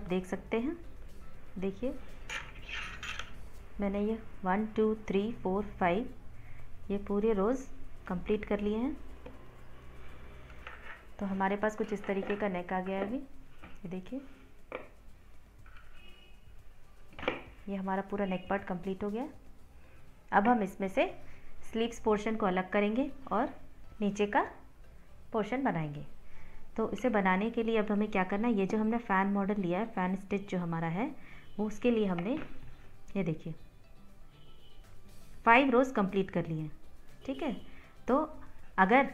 आप देख सकते हैं। देखिए। मैंने ये one two three four five ये पूरे रोज़ कंप्लीट कर लिए हैं। तो हमारे पास कुछ इस तरीके का नेक आ गया है अभी। ये देखिए। ये हमारा पूरा नेक पार्ट कंप्लीट हो गया। अब हम इसमें से स्लीव्स पोर्शन को अलग करेंगे और नीचे का पोर्शन बनाएँगे। तो इसे बनाने के लिए अब हमें क्या करना है? ये जो हमने फ़ैन मॉडल लिया है फ़ैन स्टिच जो हमारा है, वो उसके लिए हमने, ये देखिए फाइव रोज़ कंप्लीट कर लिए ठीक है? तो अगर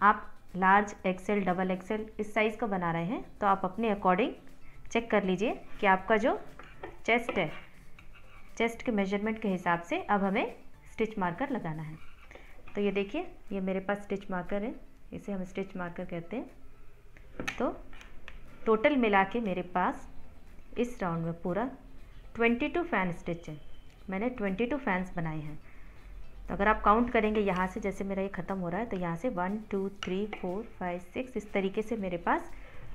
आप लार्ज एक्सेल डबल एक्सेल इस साइज़ का बना रहे हैं तो आप अपने अकॉर्डिंग चेक कर लीजिए कि आपका जो चेस्ट है चेस्ट के मेज़रमेंट के हिसाब से अब हमें स्टिच मार्कर लगाना है। तो ये देखिए, ये मेरे पास स्टिच मार्कर है, इसे हम स्टिच मार्कर कहते हैं। तो टोटल मिला के मेरे पास इस राउंड में पूरा 22 फ़ैन स्टिच है। मैंने 22 फैंस बनाए हैं। तो अगर आप काउंट करेंगे यहाँ से, जैसे मेरा ये ख़त्म हो रहा है तो यहाँ से one two three four five six इस तरीके से मेरे पास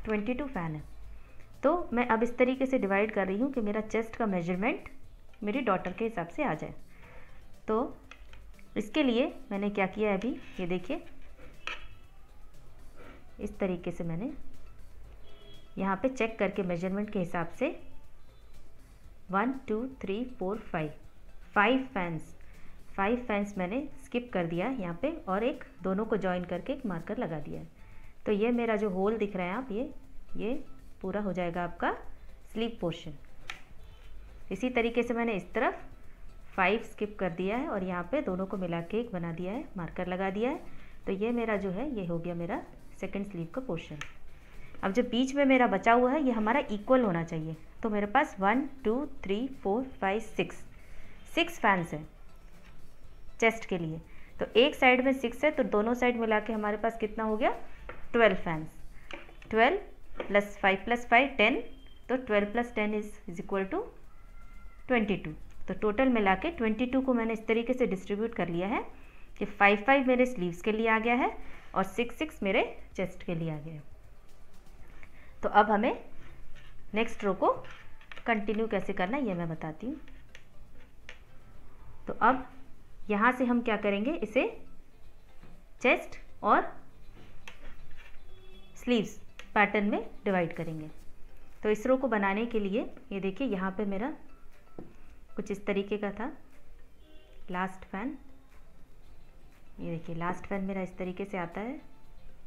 ट्वेंटी टू फ़ैन है। तो मैं अब इस तरीके से डिवाइड कर रही हूँ कि मेरा चेस्ट का मेज़रमेंट मेरी डॉटर के हिसाब से आ जाए। तो इसके लिए मैंने क्या किया है अभी? ये देखिए। इस तरीके से मैंने यहाँ पे चेक करके मेज़रमेंट के हिसाब से one two three four five five fans five fans मैंने स्किप कर दिया यहाँ पे और एक दोनों को ज्वाइन करके एक मार्कर लगा दिया है। तो ये मेरा जो होल दिख रहा है आप ये ये पूरा हो जाएगा आपका स्लीप पोर्शन इसी तरीके से मैंने इस तरफ़ फाइव स्किप कर दिया है और यहाँ पे दोनों को मिला के एक बना दिया है मार्कर लगा दिया है। तो ये मेरा जो है, ये हो गया मेरा सेकेंड स्लीव का पोर्शन अब जो बीच में मेरा बचा हुआ है, ये हमारा इक्वल होना चाहिए। तो मेरे पास one two three four five six six fans हैं चेस्ट के लिए। तो एक साइड में सिक्स है तो दोनों साइड मिला के हमारे पास कितना हो गया? Twelve fans twelve plus five plus five ten तो twelve plus ten is is equal to twenty two तो टोटल मिला के ट्वेंटी टू को मैंने इस तरीके से डिस्ट्रीब्यूट कर लिया है कि फाइव फाइव मेरे स्लीव्स के लिए आ गया है। और सिक्स सिक्स मेरे चेस्ट के लिए आ गए तो अब हमें नेक्स्ट रो को कंटिन्यू कैसे करना है, ये मैं बताती हूँ। तो अब यहाँ से हम क्या करेंगे, इसे चेस्ट और स्लीव्स पैटर्न में डिवाइड करेंगे। तो इस रो को बनाने के लिए, ये देखिए यहाँ पे मेरा कुछ इस तरीके का था। लास्ट फ़ैन ये देखिए लास्ट फ़ैन मेरा इस तरीके से आता है।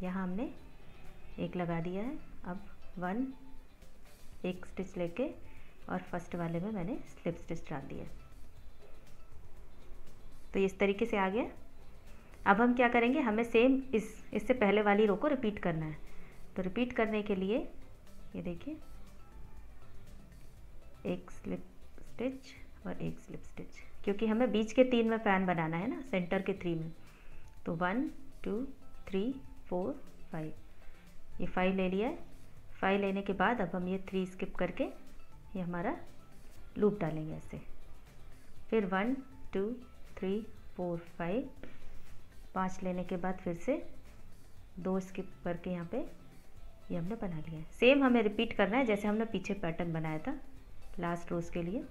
यहाँ हमने एक लगा दिया है। अब वन एक स्टिच लेके और फ़र्स्ट वाले में मैंने स्लिप स्टिच डाल दिया तो इस तरीके से आ गया। अब हम क्या करेंगे? हमें सेम इस, इससे पहले वाली रो को रिपीट करना है। तो रिपीट करने के लिए, ये देखिए, एक स्लिप स्टिच और एक स्लिप स्टिच क्योंकि हमें बीच के तीन में फ़ैन बनाना है ना सेंटर के थ्री में। तो one two three four five ये फाइव ले लिया। है फाइव लेने के बाद अब हम ये थ्री स्किप करके ये हमारा लूप डालेंगे ऐसे। फिर one two three four five पाँच लेने के बाद फिर से दो स्किप करके यहाँ पे ये हमने बना लिया है। सेम हमें रिपीट करना है, जैसे हमने पीछे पैटर्न बनाया था लास्ट रोज़ के लिए।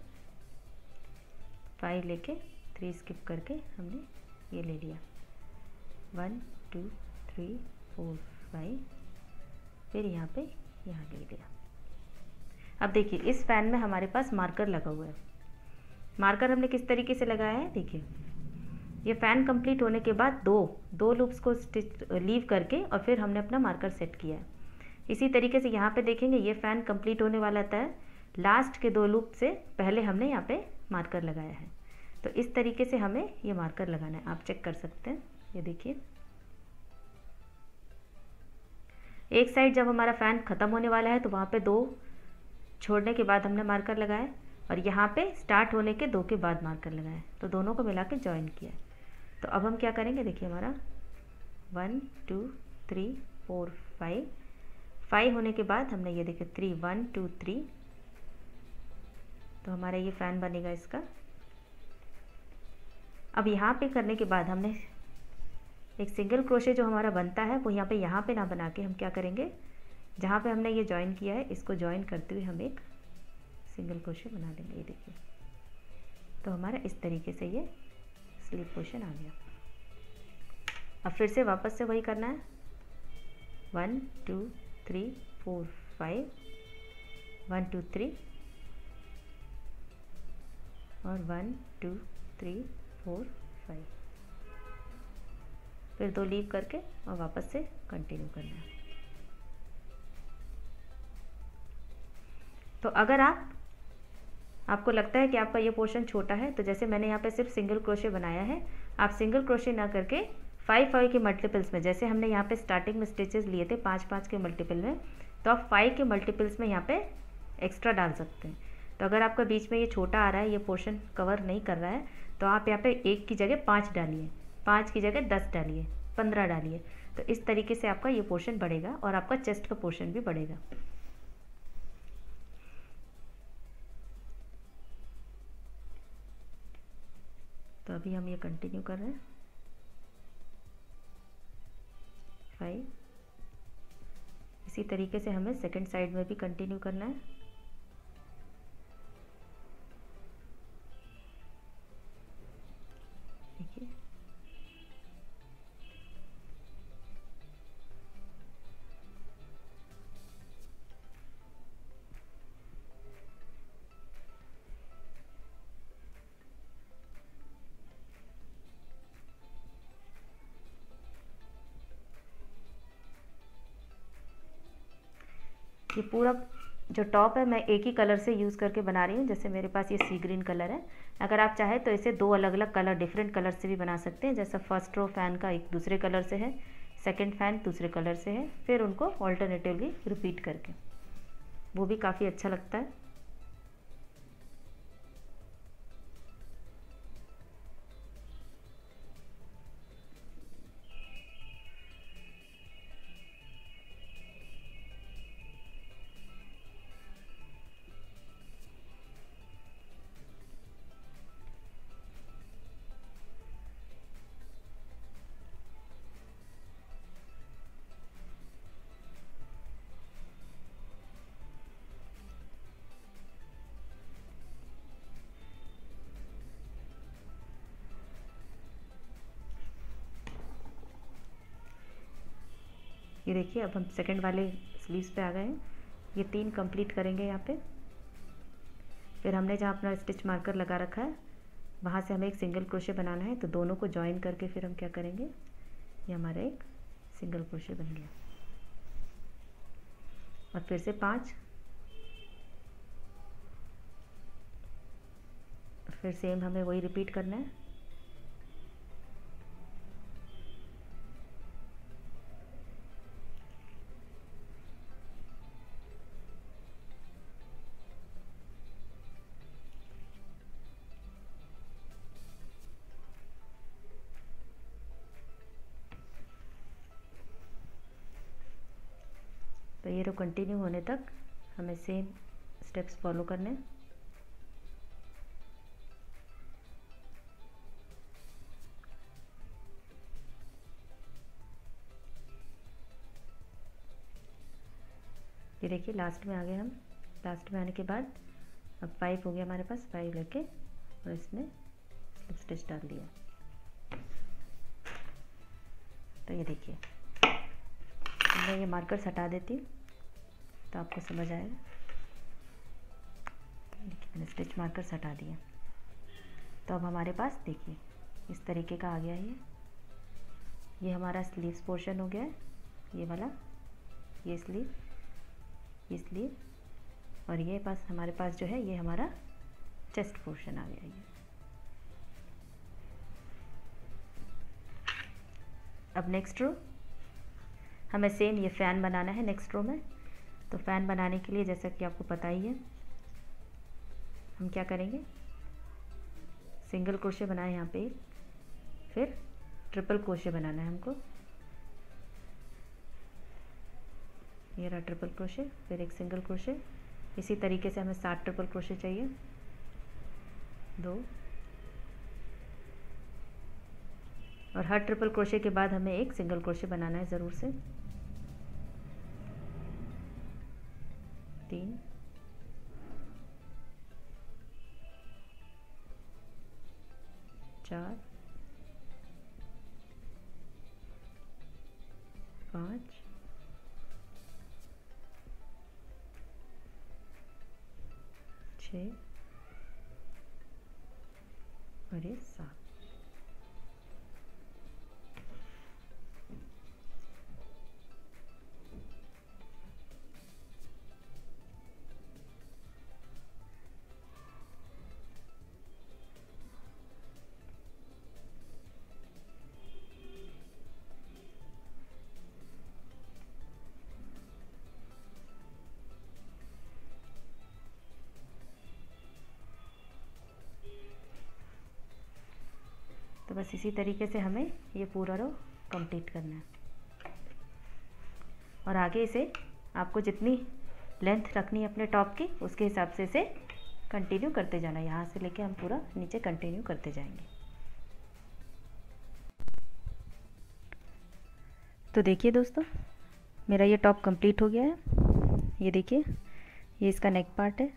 फाइव लेके थ्री स्किप करके हमने ये ले लिया। One two three four five फिर यहाँ पे यहाँ ले लिया अब देखिए, इस फ़ैन में हमारे पास मार्कर लगा हुआ है। मार्कर हमने किस तरीके से लगाया है? देखिए। ये फ़ैन कंप्लीट होने के बाद दो दो लूप्स को स्टिच लीव करके और फिर हमने अपना मार्कर सेट किया है। इसी तरीके से यहाँ पे देखेंगे, ये फ़ैन कंप्लीट होने वाला था। लास्ट के दो लूप से पहले हमने यहाँ पे मार्कर लगाया है। तो इस तरीके से हमें ये मार्कर लगाना है। आप चेक कर सकते हैं। ये देखिए। एक साइड जब हमारा फ़ैन ख़त्म होने वाला है तो वहाँ पे दो छोड़ने के बाद हमने मार्कर लगाया और यहाँ पे स्टार्ट होने के दो के बाद मार्कर लगाए तो दोनों को मिला के ज्वाइन किया तो अब हम क्या करेंगे, देखिए हमारा। One two three four five five होने के बाद हमने ये देखिए थ्री वन टू थ्री तो हमारा ये फ़ैन बनेगा इसका। अब यहाँ पे करने के बाद हमने एक सिंगल क्रोशे जो हमारा बनता है, वो यहाँ पे यहाँ पे ना बना के हम क्या करेंगे? जहाँ पे हमने ये ज्वाइन किया है, इसको ज्वाइन करते हुए हम एक सिंगल क्रोशे बना लेंगे ये देखिए। तो हमारा इस तरीके से ये स्लीप पोर्शन आ गया। अब फिर से वापस से वही करना है। One two three four five one two three और one two three four five फिर दो लीव करके और वापस से कंटिन्यू करना है। तो अगर आप, आपको लगता है कि आपका ये पोर्शन छोटा है तो जैसे मैंने यहाँ पे सिर्फ़ सिंगल क्रोशे बनाया है, आप सिंगल क्रोशे ना करके फाइव फाइव के मल्टीपल्स में, जैसे हमने यहाँ पे स्टार्टिंग में स्टिचेस लिए थे, पाँच पाँच के मल्टीपल में तो आप फाइव के मल्टीपल्स में यहाँ पे एक्स्ट्रा डाल सकते हैं। तो अगर आपका बीच में ये छोटा आ रहा है, ये पोर्शन कवर नहीं कर रहा है तो आप यहाँ पे एक की जगह पाँच डालिए। पाँच की जगह दस डालिए, पंद्रह डालिए। तो इस तरीके से आपका ये पोर्शन बढ़ेगा और आपका चेस्ट का पोर्शन भी बढ़ेगा। तो अभी हम ये कंटिन्यू कर रहे हैं। फाइव इसी तरीके से हमें सेकंड साइड में भी कंटिन्यू करना है। ये पूरा जो टॉप है, मैं एक ही कलर से यूज़ करके बना रही हूँ। जैसे मेरे पास ये सी ग्रीन कलर है। अगर आप चाहें तो इसे दो अलग अलग कलर डिफरेंट कलर से भी बना सकते हैं। जैसा फ़र्स्ट रो फ़ैन का एक दूसरे कलर से है सेकेंड फ़ैन दूसरे कलर से है। फिर उनको ऑल्टरनेटिवली रिपीट करके। वो भी काफ़ी अच्छा लगता है। ये देखिए, अब हम सेकंड वाले स्लीव्स पे आ गए हैं। ये तीन कंप्लीट करेंगे यहाँ पे। फिर हमने जहाँ अपना स्टिच मार्कर लगा रखा है, वहाँ से हमें एक सिंगल क्रोशे बनाना है। तो दोनों को ज्वाइन करके फिर हम क्या करेंगे? ये हमारा एक सिंगल क्रोशे बन गया। और फिर से पाँच। फिर सेम हमें वही रिपीट करना है। ये रो कंटिन्यू होने तक हमें सेम स्टेप्स फॉलो करने। ये देखिए लास्ट में आ गए हम। लास्ट में आने के बाद अब पाइप हो गया हमारे पास पाइप लेके और इसमें स्लिप स्टिच डाल दिया। तो ये देखिए, मैं ये मार्कर हटा देती हूँ। तो आपको समझ आएगा देखिए, मैंने स्टिच मार्कर हटा दिया। तो अब हमारे पास देखिए, इस तरीके का आ गया ये। ये हमारा स्लीव्स पोर्शन हो गया है। ये वाला, ये स्लीव ये स्लीव और ये पास हमारे पास जो है, ये हमारा चेस्ट पोर्शन आ गया ये। अब नेक्स्ट रो हमें सेम ये फ़ैन बनाना है नेक्स्ट रो में। तो फ़ैन बनाने के लिए, जैसा कि आपको पता ही है, हम क्या करेंगे? सिंगल क्रोशे बनाए यहाँ पे, फिर ट्रिपल क्रोशे बनाना है हमको। ये रहा ट्रिपल क्रोशे फिर एक सिंगल क्रोशे इसी तरीके से हमें सात ट्रिपल क्रोशे चाहिए। दो। और हर ट्रिपल क्रोशे के बाद हमें एक सिंगल क्रोशे बनाना है ज़रूर से। तीन। चार। पाँच। छ। और ये सात। बस इसी तरीके से हमें ये पूरा रो कंप्लीट करना है। और आगे इसे आपको जितनी लेंथ रखनी है अपने टॉप की, उसके हिसाब से इसे कंटिन्यू करते जाना है। यहाँ से लेके हम पूरा नीचे कंटिन्यू करते जाएँगे। तो देखिए दोस्तों, मेरा ये टॉप कंप्लीट हो गया है। ये देखिए, ये इसका नेक पार्ट है।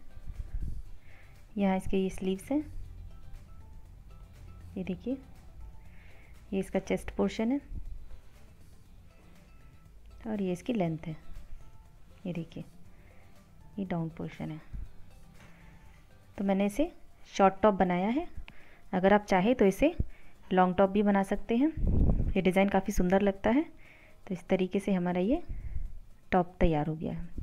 यहाँ इसके ये स्लीव्स हैं। ये देखिए। ये इसका चेस्ट पोर्शन है। और ये इसकी लेंथ है। ये देखिए, ये डाउन पोर्शन है। तो मैंने इसे शॉर्ट टॉप बनाया है। अगर आप चाहें तो इसे लॉन्ग टॉप भी बना सकते हैं। ये डिज़ाइन काफ़ी सुंदर लगता है। तो इस तरीके से हमारा ये टॉप तैयार हो गया है।